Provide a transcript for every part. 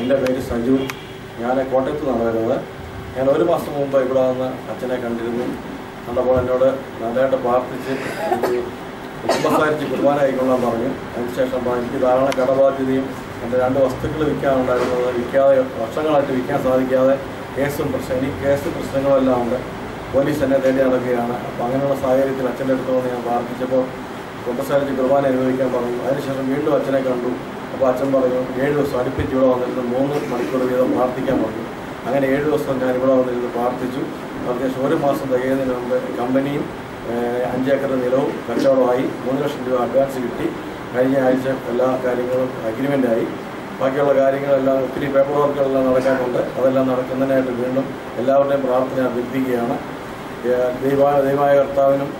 എന്റെ പേര് സജു. ഞാൻ കോട്ടയത്ത് നിന്നാണ് വരുന്നത്. ഞാൻ ഒരു മാസം മുമ്പ് ഇവിടെ വന്ന് അച്ഛനെ കണ്ടിരുന്നു. കണ്ടപ്പോൾ എന്നോട് നല്ലതായിട്ട് പ്രാർത്ഥിച്ച് കുടുംബസാരിച്ച് കുർബാന ആയിക്കൊള്ളാൻ പറഞ്ഞു. അതിനുശേഷം എനിക്ക് ധാരാളം കടബാധ്യതയും എന്റെ രണ്ട് വസ്തുക്കൾ വിൽക്കാനുണ്ടായിരുന്നത് വിൽക്കാതെ വർഷങ്ങളായിട്ട് വിൽക്കാൻ സാധിക്കാതെ കേസും പ്രശ്നം എനിക്ക് കേസ് പ്രശ്നങ്ങളെല്ലാം ഉണ്ട്. പോലീസ് എന്നെ തേടി നടക്കുകയാണ്. അപ്പോൾ അങ്ങനെയുള്ള സാഹചര്യത്തിൽ അച്ഛന്റെ അടുത്ത് ഞാൻ പ്രാർത്ഥിച്ചപ്പോൾ കുടുംബസാരിച്ച് കുർബാന അനുഭവിക്കാൻ പറഞ്ഞു. അതിനുശേഷം വീണ്ടും അച്ഛനെ കണ്ടു. അപ്പോൾ അച്ഛൻ പറഞ്ഞു ഏഴ് ദിവസം അടുപ്പിച്ച് ഇവിടെ വന്നിരുന്ന് മൂന്ന് മണിക്കൂർ വീതം പ്രാർത്ഥിക്കാൻ പറഞ്ഞു. അങ്ങനെ ഏഴ് ദിവസം ഞാൻ ഇവിടെ വന്നിരുന്ന് പ്രാർത്ഥിച്ചു. അത്യാവശ്യം ഒരു മാസം തികയുന്നതിന് മുമ്പ് കമ്പനിയും അഞ്ചേക്കർ നിലവും കച്ചവടമായി മൂന്ന് ലക്ഷം രൂപ അഡ്വാൻസ് കിട്ടി. കഴിഞ്ഞ ആഴ്ച എല്ലാ കാര്യങ്ങളും അഗ്രിമെന്റായി ബാക്കിയുള്ള കാര്യങ്ങളെല്ലാം ഒത്തിരി പേപ്പർ വർക്കുകളെല്ലാം നടക്കാനുണ്ട്. അതെല്ലാം നടക്കുന്നതിനായിട്ട് വീണ്ടും എല്ലാവരുടെയും പ്രാർത്ഥന അഭ്യർത്ഥിക്കുകയാണ് ദൈവ ദൈവമായ കർത്താവിനും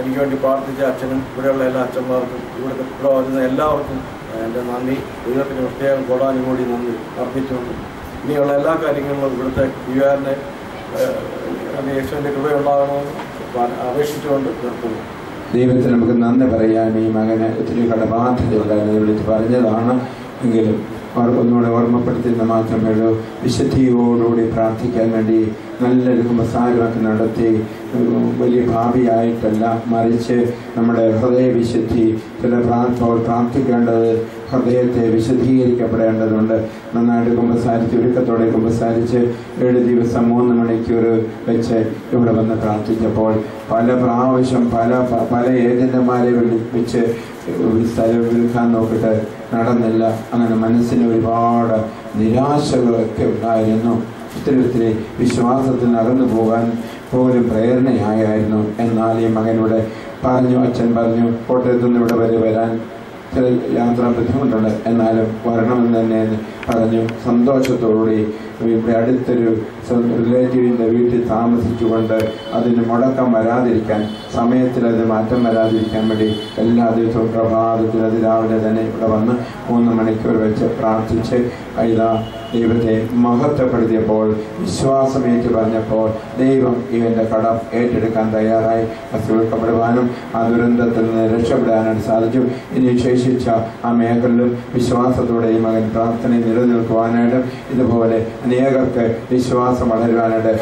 എനിക്ക് വേണ്ടി പ്രാർത്ഥിച്ച അച്ഛനും ഇവിടെയുള്ള എല്ലാ അച്ഛന്മാർക്കും ഇവിടെ ഇവിടെ വരുന്ന എല്ലാവർക്കും എന്റെ നന്ദി. ദൈവത്തിന് പ്രത്യേകം കോടാനുകൂടി നന്ദി അർപ്പിച്ചുകൊണ്ട്. ഇനിയുള്ള എല്ലാ കാര്യങ്ങളും ഇവിടുത്തെ യുവാനെ യേശുവിന്റെ കൃപയുണ്ടാകണമെന്ന് അപേക്ഷിച്ചുകൊണ്ട് നിർത്തുന്നു. ദൈവത്തിന് നമുക്ക് നന്ദി പറയാൻ ഈ മകന് ഒത്തിരി കടബാധ്യതയുണ്ടായിരുന്നു വിളിച്ച് പറഞ്ഞതാണ്. എങ്കിലും ഒന്നുകൂടെ ഓർമ്മപ്പെടുത്തുന്ന മാത്രമേ ഉള്ളൂ വിശുദ്ധിയോടുകൂടി പ്രാർത്ഥിക്കാൻ വേണ്ടി നല്ലൊരു കുമ്പസാരമൊക്കെ നടത്തി. വലിയ ഭാവിയായിട്ടല്ല മറിച്ച് നമ്മുടെ ഹൃദയവിശുദ്ധി ചില പ്രാർത്ഥന പ്രാർത്ഥിക്കേണ്ടത് ഹൃദയത്തെ വിശുദ്ധീകരിക്കപ്പെടേണ്ടതുണ്ട്. നന്നായിട്ട് കുമ്പസാരിച്ച് ഒരുക്കത്തോടെ കുമ്പസാരിച്ച് ഏഴ് ദിവസം മൂന്ന് മണിക്കൂർ വെച്ച് ഇവിടെ വന്ന് പ്രാർത്ഥിച്ചപ്പോൾ പല പ്രാവശ്യം പല പല ഏജന്റുമാരെ വിളിപ്പിച്ച് സ്ഥലം വിൽക്കാൻ നോക്കിയിട്ട് നടന്നില്ല. അങ്ങനെ മനസ്സിന് ഒരുപാട് നിരാശകളൊക്കെ ഉണ്ടായിരുന്നു. ഒത്തിരി വിശ്വാസത്തിന് അകന്നു പോകാൻ പോലും പ്രേരണയായിരുന്നു. എന്നാൽ ഈ മകനോട് പറഞ്ഞു അച്ഛൻ പറഞ്ഞു കോട്ടയത്തു നിന്ന് ഇവിടെ വരെ വരാൻ ചില യാത്ര ബുദ്ധിമുട്ടുണ്ട്. എന്നാലും വരണമെന്ന് തന്നെ പറഞ്ഞു. സന്തോഷത്തോടുകൂടി ഇവിടെ അടുത്തൊരു റിലേറ്റീവിന്റെ വീട്ടിൽ താമസിച്ചുകൊണ്ട് അതിന് മുടക്കം വരാതിരിക്കാൻ സമയത്തിൽ അത് മാറ്റം വരാതിരിക്കാൻ വേണ്ടി എല്ലാ ദിവസവും പ്രഭാതത്തിൽ അത് രാവിലെ തന്നെ ഇവിടെ വന്ന് മൂന്ന് മണിക്കൂർ വെച്ച് പ്രാർത്ഥിച്ച് ഇതാ ദൈവത്തെ മഹത്വപ്പെടുത്തിയപ്പോൾ വിശ്വാസമേറ്റ് പറഞ്ഞപ്പോൾ ദൈവം ഇവന്റെ കടം ഏറ്റെടുക്കാൻ തയ്യാറായി. അസുഖപ്പെടുവാനും ആ ദുരന്തത്തിൽ നിന്ന് രക്ഷപ്പെടാനായിട്ട് സാധിച്ചു. ഇനി ശേഷിച്ച ആ മേഖലയിലും വിശ്വാസത്തോടെ ഈ മകൻ പ്രാർത്ഥനയിൽ നിലനിൽക്കുവാനായിട്ടും ഇതുപോലെ അനേകർക്ക് വിശ്വാസം വളരുവാനായിട്ട്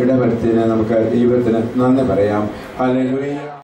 ഇടവരുത്തിന് നമുക്ക് ദൈവത്തിന് നന്ദി പറയാം. ഹല്ലേലൂയ